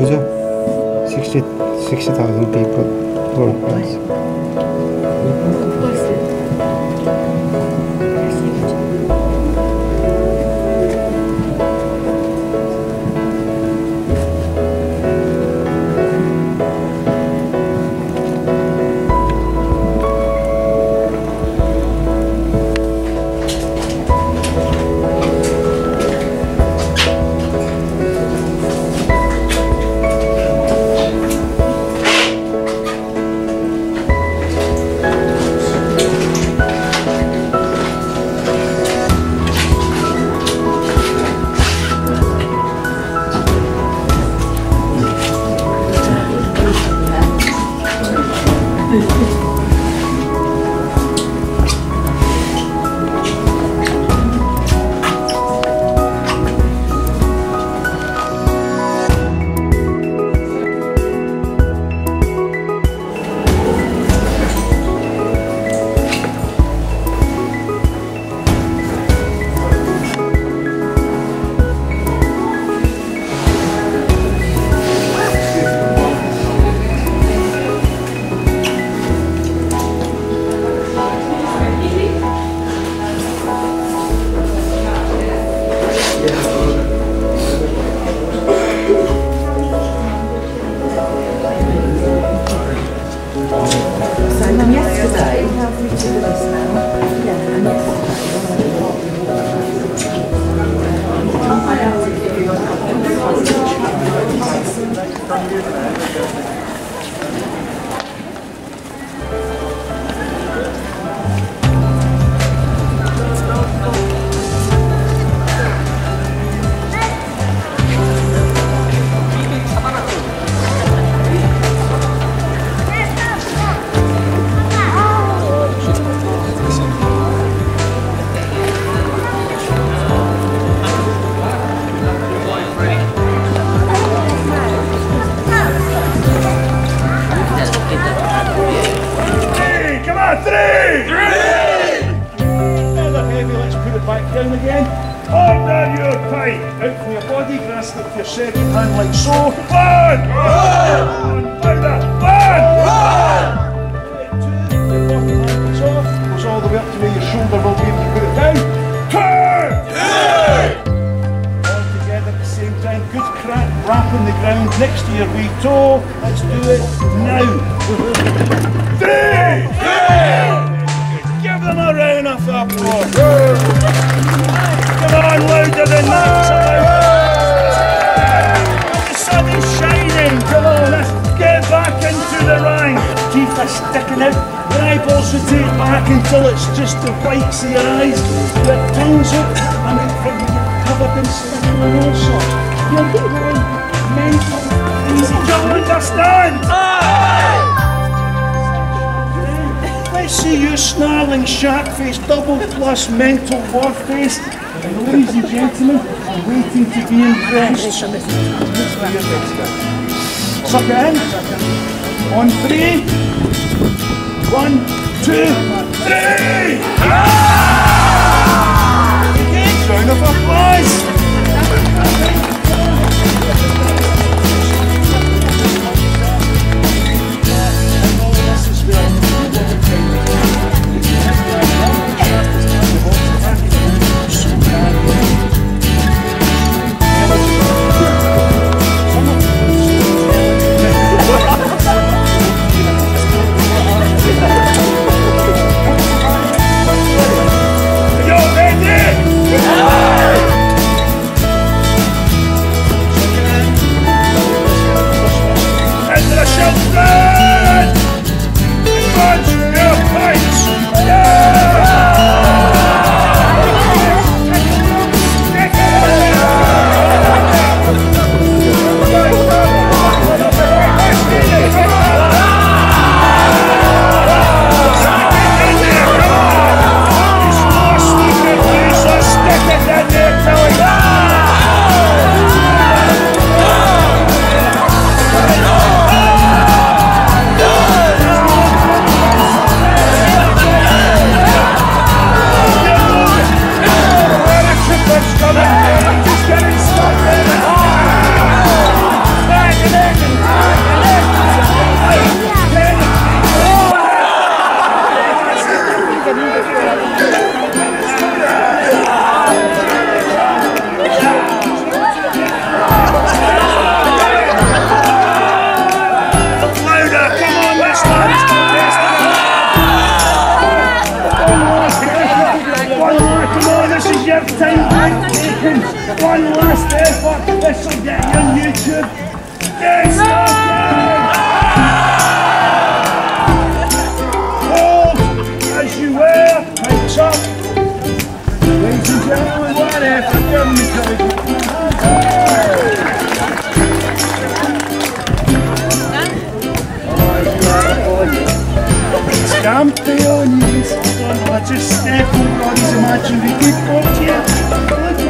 Who's 60,000 people worldwide. 嗯嗯 And yesterday, have we to the now? Yeah, and yesterday. Three! Order your pike. Out from your body, grasp it with your second hand like so. One! One! Louder! One! One! Your bottom hand comes off, goes all the way up to where your shoulder will be able to put it down. Two! Two! All together at the same time. Good crack, wrap on the ground next to your wee toe. Let's do it now. Three! Three! Sticking out. Eyeballs rotate back until it's just the whites of your eyes. Tongue's up and in covered in stuff the nose shot. You're mental. Do understand? Let's see you snarling shark face, double plus mental war face. Ladies and gentlemen, I'm waiting to be impressed. Suck it in. On three. One, two, three. Ah! Okay, round of applause. One last effort. This will get you on YouTube. Started. Hold as you were. Pipes up. Ladies and gentlemen, one effort. Give them the Campeones, let's just step all these imaginary people here.